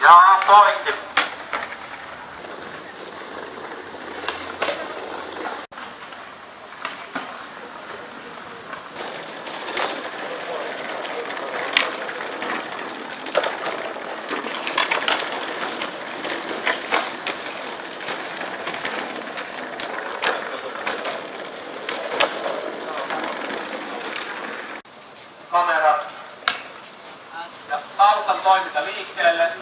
Dạ, ja, pointti. auton toiminta liikkeelle.